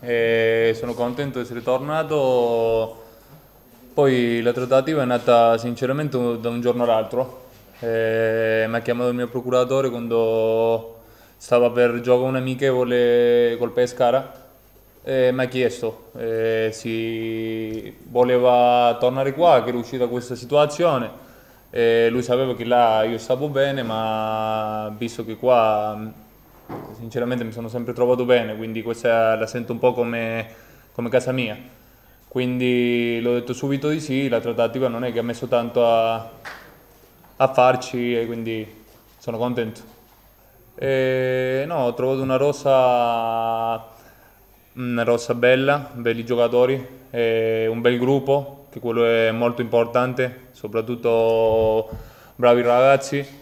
e sono contento di essere tornato. Poi la trattativa è nata sinceramente da un giorno all'altro. Eh, mi ha chiamato il mio procuratore quando stava per giocare un amichevole col Pescara mi ha chiesto eh, se voleva tornare qua, che era uscita questa situazione. E lui sapeva che là io stavo bene, ma visto che qua sinceramente mi sono sempre trovato bene, quindi questa la sento un po' come, come casa mia. Quindi l'ho detto subito di sì, la trattativa non è che ha messo tanto a, a farci e quindi sono contento. E, no, ho trovato una rosa, una rosa bella, belli giocatori, un bel gruppo, che quello è molto importante, soprattutto bravi ragazzi.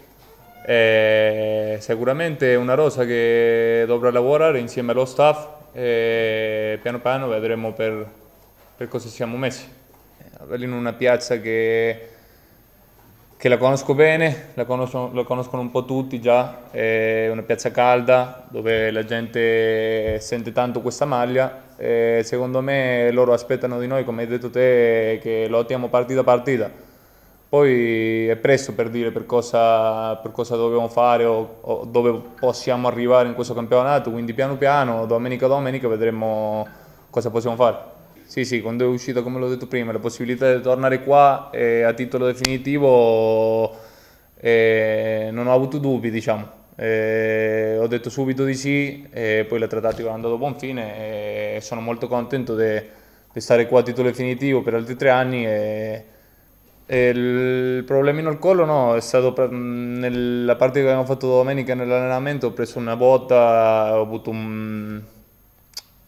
E sicuramente è una rosa che dovrà lavorare insieme allo staff e piano piano vedremo per, per cosa siamo messi. Avellino è una piazza che, che, la conosco bene, la conoscono, la conoscono, un po' tutti già, è una piazza calda dove la gente sente tanto questa maglia e secondo me loro aspettano di noi, come hai detto te, che lottiamo partita a partita poi è presto per dire per cosa, per cosa dobbiamo fare o, o, dove possiamo arrivare in questo campionato, quindi piano piano, domenica domenica, vedremo cosa possiamo fare. Sì, sì, quando è uscita, come l'ho detto prima, la possibilità di tornare qua eh, a titolo definitivo eh, non ho avuto dubbi, diciamo. Eh, ho detto subito di sì e poi la trattativa è andata a buon fine e sono molto contento di stare qua a titolo definitivo per altri tre anni. E, il problemino al collo no, è stato per, nella parte che abbiamo fatto domenica nell'allenamento, ho preso una botta, ho avuto un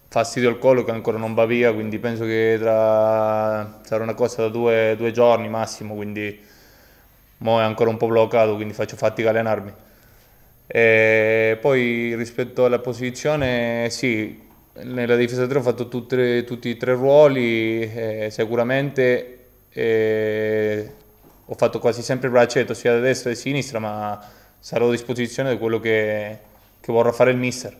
fastidio al collo che ancora non va via, quindi penso che tra, sarà una cosa da due, due giorni massimo, quindi mo è ancora un po' bloccato, quindi faccio fatica a allenarmi. E poi rispetto alla posizione, sì, nella difesa 3 ho fatto tutte, tutti e tre ruoli, eh, sicuramente e ho fatto quasi sempre il braccetto sia da destra che da sinistra, ma sarò a disposizione di quello che, che vorrà fare il mister.